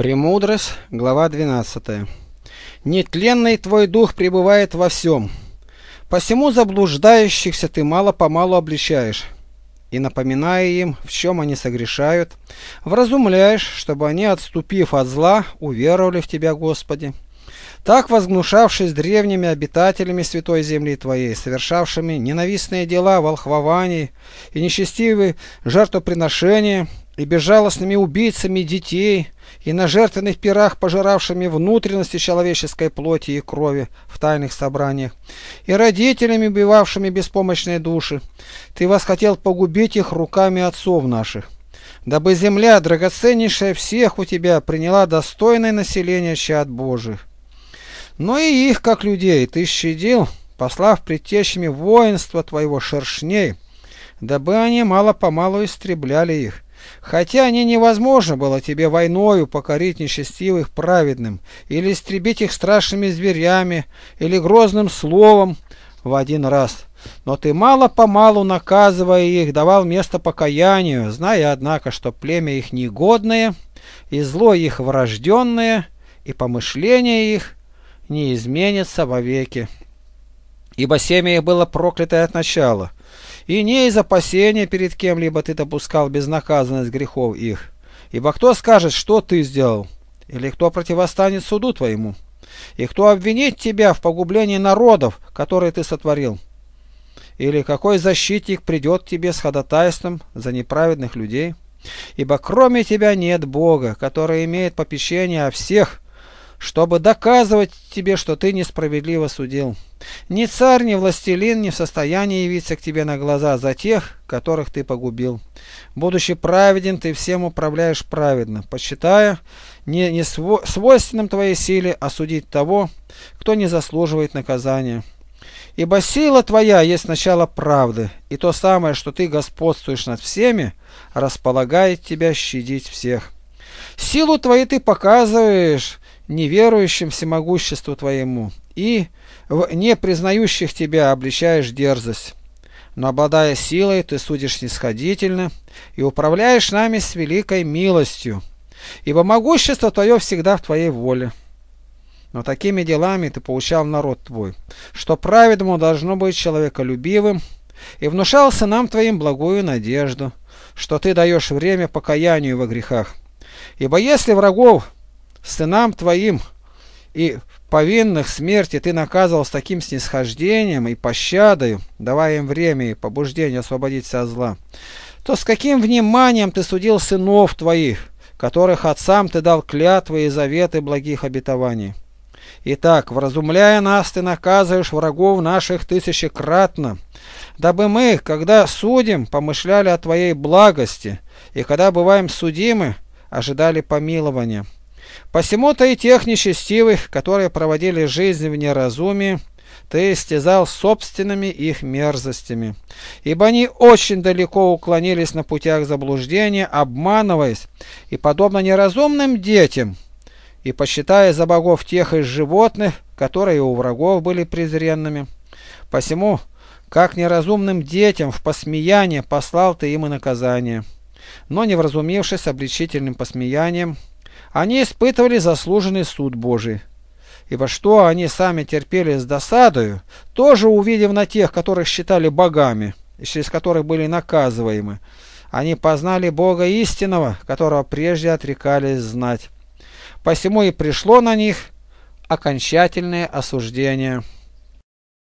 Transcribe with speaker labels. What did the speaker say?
Speaker 1: Премудрость, глава 12. Нетленный твой дух пребывает во всем. Посему заблуждающихся ты мало-помалу обличаешь, и, напоминая им, в чем они согрешают, вразумляешь, чтобы они, отступив от зла, уверовали в Тебя, Господи. Так, возгнушавшись древними обитателями святой земли Твоей, совершавшими ненавистные дела волхвований и нечестивые жертвоприношения, и безжалостными убийцами детей, и на жертвенных пирах, пожиравшими внутренности человеческой плоти и крови в тайных собраниях, и родителями, убивавшими беспомощные души, ты восхотел погубить их руками отцов наших, дабы земля, драгоценнейшая всех у тебя, приняла достойное население чад Божих. Но и их, как людей, ты щадил, послав предтечами воинства твоего шершней, дабы они мало-помалу истребляли их, Хотя не невозможно было тебе войною покорить нечестивых праведным, или истребить их страшными зверями, или грозным словом в один раз. Но ты мало-помалу, наказывая их, давал место покаянию, зная, однако, что племя их негодное, и зло их врожденное, и помышления их не изменятся вовеки. Ибо семя их было проклятое от начала, и не из опасения перед кем-либо ты допускал безнаказанность грехов их. Ибо кто скажет, что ты сделал? Или кто противостанет суду твоему? И кто обвинит тебя в погублении народов, которые ты сотворил? Или какой защитник придет к тебе с ходатайством за неправедных людей? Ибо кроме тебя нет Бога, который имеет попечение о всех, чтобы доказывать тебе, что ты несправедливо судил. Ни царь, ни властелин не в состоянии явиться к тебе на глаза за тех, которых ты погубил. Будучи праведен, ты всем управляешь праведно, посчитая не, не сво, свойственным твоей силе осудить того, кто не заслуживает наказания. Ибо сила твоя есть начало правды, и то самое, что ты господствуешь над всеми, располагает тебя щадить всех. Силу твою ты показываешь неверующим всемогуществу твоему, и в непризнающих тебя обличаешь дерзость. Но обладая силой, ты судишь снисходительно и управляешь нами с великой милостью, ибо могущество твое всегда в твоей воле. Но такими делами ты поучал народ твой, что праведному должно быть человеколюбивым, и внушался нам твоим благую надежду, что ты даешь время покаянию во грехах. Ибо если врагов сынам твоим и повинных смерти ты наказывал с таким снисхождением и пощадою, давая им время и побуждение освободиться от зла, то с каким вниманием ты судил сынов твоих, которых отцам ты дал клятвы и заветы благих обетований. Итак, вразумляя нас, ты наказываешь врагов наших тысячекратно, дабы мы, когда судим, помышляли о твоей благости, и когда бываем судимы, ожидали помилования. Посему-то и тех нечестивых, которые проводили жизнь в неразумии, ты истязал собственными их мерзостями, ибо они очень далеко уклонились на путях заблуждения, обманываясь, и подобно неразумным детям, и посчитая за богов тех из животных, которые у врагов были презренными. Посему, как неразумным детям в посмеяние послал ты им и наказание, но не вразумившись обличительным посмеянием, они испытывали заслуженный суд Божий. Ибо что они сами терпели с досадою, тоже увидев на тех, которых считали богами, и через которых были наказываемы, они познали Бога истинного, которого прежде отрекались знать. Посему и пришло на них окончательное осуждение.